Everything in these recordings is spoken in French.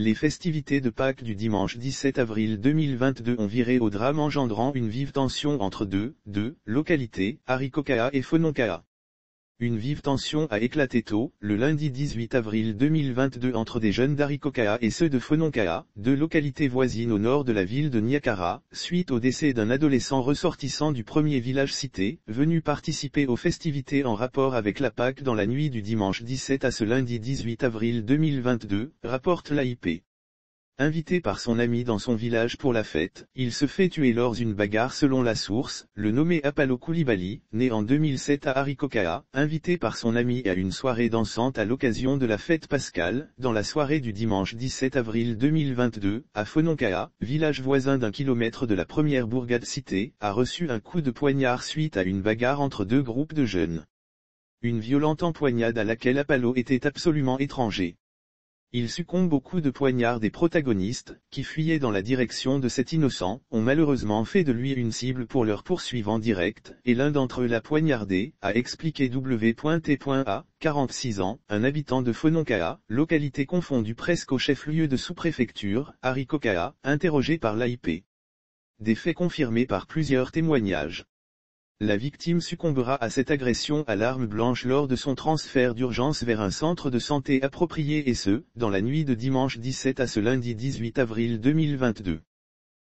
Les festivités de Pâques du dimanche 17 avril 2022 ont viré au drame engendrant une vive tension entre deux, deux, localités, Arikokaa et Fononkaa. Une vive tension a éclaté tôt, le lundi 18 avril 2022 entre des jeunes d'Arikokaa et ceux de Fononkaa, deux localités voisines au nord de la ville de Niakara, suite au décès d'un adolescent ressortissant du premier village cité, venu participer aux festivités en rapport avec la Pâque dans la nuit du dimanche 17 à ce lundi 18 avril 2022, rapporte l'AIP. Invité par son ami dans son village pour la fête, il se fait tuer lors d'une bagarre selon la source, le nommé Apalo Koulibaly, né en 2007 à Arikokaa, invité par son ami à une soirée dansante à l'occasion de la fête pascale, dans la soirée du dimanche 17 avril 2022, à Fononkaa, village voisin d'un kilomètre de la première bourgade citée, a reçu un coup de poignard suite à une bagarre entre deux groupes de jeunes. Une violente empoignade à laquelle Apalo était absolument étranger. Il succombe au coup de poignard des protagonistes, qui fuyaient dans la direction de cet innocent, ont malheureusement fait de lui une cible pour leur poursuivant direct, et l'un d'entre eux l'a poignardé, a expliqué W.T.A, 46 ans, un habitant de Fononkaa, localité confondue presque au chef-lieu de sous-préfecture, Arikokaa, interrogé par l'AIP. Des faits confirmés par plusieurs témoignages. La victime succombera à cette agression à l'arme blanche lors de son transfert d'urgence vers un centre de santé approprié et ce, dans la nuit de dimanche 17 à ce lundi 18 avril 2022.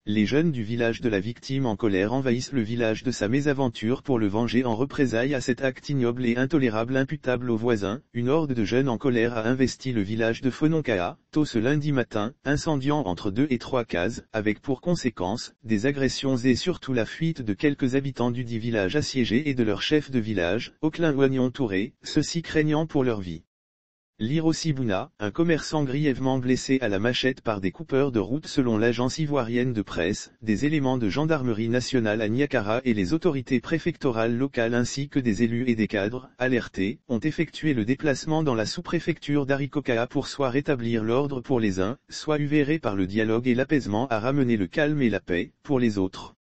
Les jeunes du village de la victime en colère envahissent le village de sa mésaventure pour le venger en représailles à cet acte ignoble et intolérable imputable aux voisins. Une horde de jeunes en colère a investi le village de Fononkaa, tôt ce lundi matin, incendiant entre deux et trois cases, avec pour conséquence, des agressions et surtout la fuite de quelques habitants du dit village assiégé et de leur chef de village, Auclin Oignon Touré, ceux-ci craignant pour leur vie. Liro Sibouna, un commerçant grièvement blessé à la machette par des coupeurs de route selon l'agence ivoirienne de presse, des éléments de gendarmerie nationale à Niakara et les autorités préfectorales locales ainsi que des élus et des cadres, alertés, ont effectué le déplacement dans la sous-préfecture d'Arikokaa pour soit rétablir l'ordre pour les uns, soit uvéré par le dialogue et l'apaisement à ramener le calme et la paix, pour les autres.